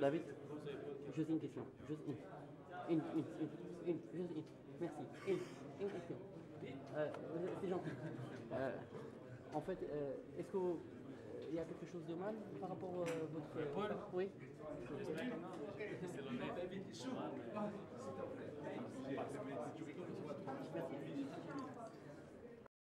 David Juste une question. Juste une. Une, une, une, une, juste une. Merci. Une, une question. Euh, c'est gentil. Euh, en fait, euh, est-ce qu'il euh, y a quelque chose de mal par rapport à votre...